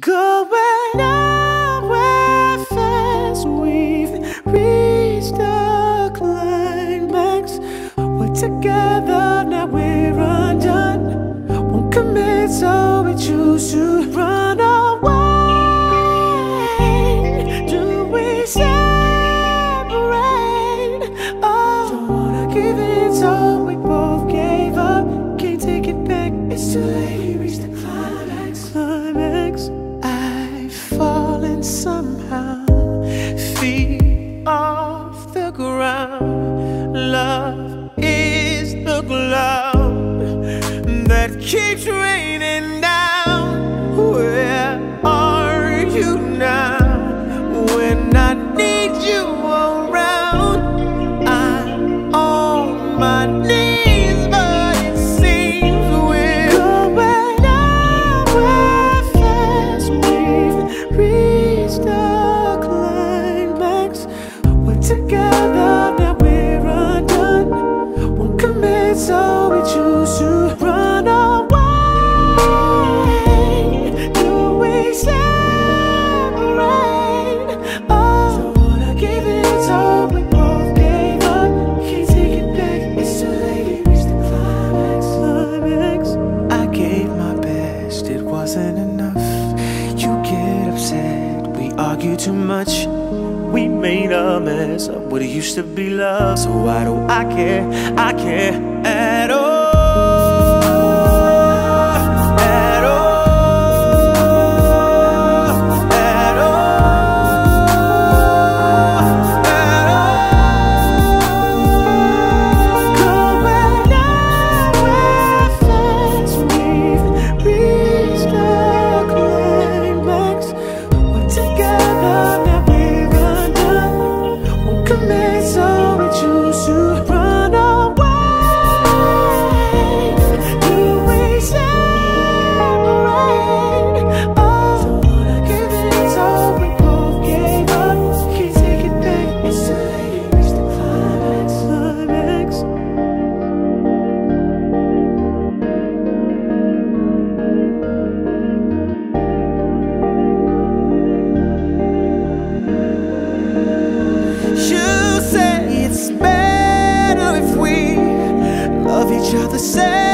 Going nowhere fast, we've reached the climax. We're together, now we're undone. Won't commit, so we choose to raining down. Where are you now? When I need you around, I'm on my knees, but it seems we're going nowhere fast. We've reached the climax. We're together, too much. We made a mess of what it used to be love. So why do I care? I care at all. each other. Say